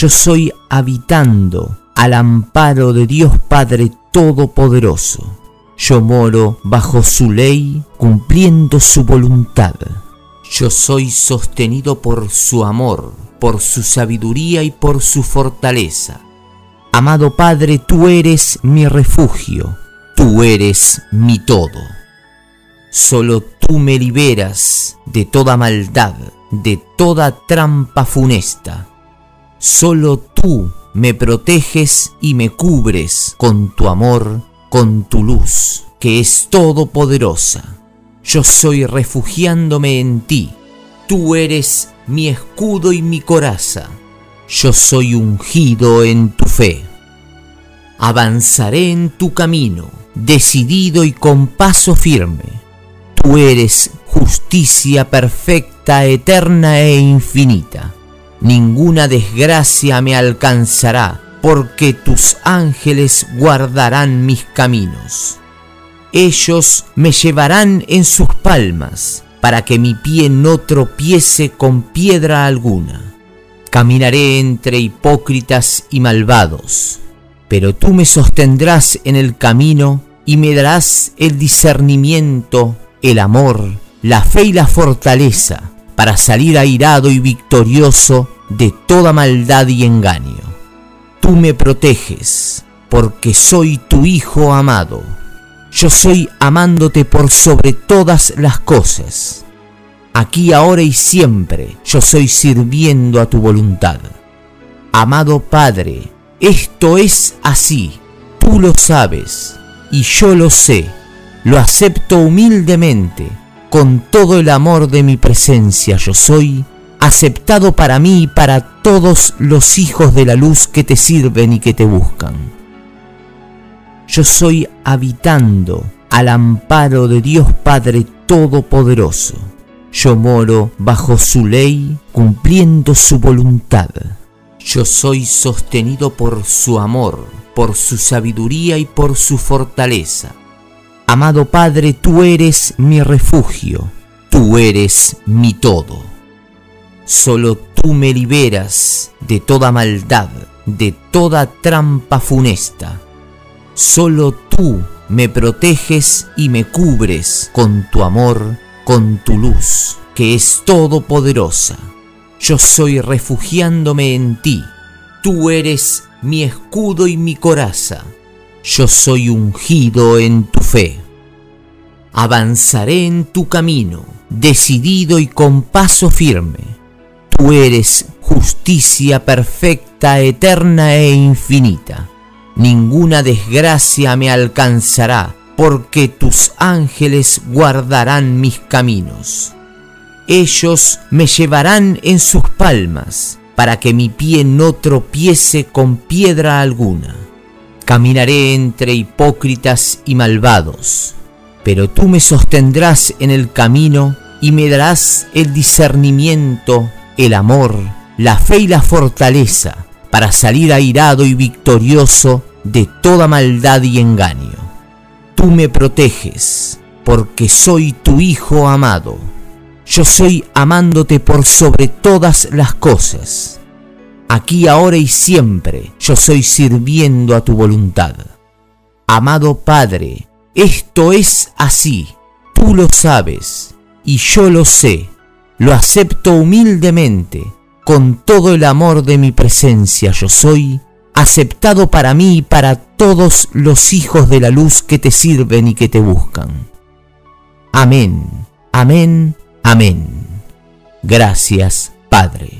yo soy habitando al amparo de Dios Padre Todopoderoso. Yo moro bajo su ley, cumpliendo su voluntad. Yo soy sostenido por su amor, por su sabiduría y por su fortaleza. Amado Padre, tú eres mi refugio, tú eres mi todo. Solo tú me liberas de toda maldad, de toda trampa funesta. Solo tú me proteges y me cubres con tu amor, con tu luz, que es todopoderosa. Yo soy refugiándome en ti. Tú eres mi escudo y mi coraza. Yo soy ungido en tu fe. Avanzaré en tu camino, decidido y con paso firme Tú eres justicia perfecta, eterna e infinita. Ninguna desgracia me alcanzará, porque tus ángeles guardarán mis caminos. Ellos me llevarán en sus palmas, para que mi pie no tropiece con piedra alguna. Caminaré entre hipócritas y malvados, pero tú me sostendrás en el camino y me darás el discernimiento el amor, la fe y la fortaleza para salir airado y victorioso de toda maldad y engaño. Tú me proteges porque soy tu Hijo amado. Yo soy amándote por sobre todas las cosas. Aquí, ahora y siempre yo soy sirviendo a tu voluntad. Amado Padre, esto es así. Tú lo sabes y yo lo sé lo acepto humildemente, con todo el amor de mi presencia yo soy, aceptado para mí y para todos los hijos de la luz que te sirven y que te buscan. Yo soy habitando al amparo de Dios Padre Todopoderoso. Yo moro bajo su ley, cumpliendo su voluntad. Yo soy sostenido por su amor, por su sabiduría y por su fortaleza Amado Padre, tú eres mi refugio, tú eres mi todo. Solo tú me liberas de toda maldad, de toda trampa funesta. Solo tú me proteges y me cubres con tu amor, con tu luz, que es todopoderosa. Yo soy refugiándome en ti. Tú eres mi escudo y mi coraza yo soy ungido en tu fe. Avanzaré en tu camino, decidido y con paso firme. Tú eres justicia perfecta, eterna e infinita. Ninguna desgracia me alcanzará, porque tus ángeles guardarán mis caminos. Ellos me llevarán en sus palmas, para que mi pie no tropiece con piedra alguna Caminaré entre hipócritas y malvados, pero tú me sostendrás en el camino y me darás el discernimiento, el amor, la fe y la fortaleza para salir airado y victorioso de toda maldad y engaño. Tú me proteges, porque soy tu Hijo amado. Yo soy amándote por sobre todas las cosas aquí, ahora y siempre, yo soy sirviendo a tu voluntad. Amado Padre, esto es así, tú lo sabes, y yo lo sé, lo acepto humildemente, con todo el amor de mi presencia yo soy, aceptado para mí y para todos los hijos de la luz que te sirven y que te buscan. Amén, amén, amén. Gracias, Padre.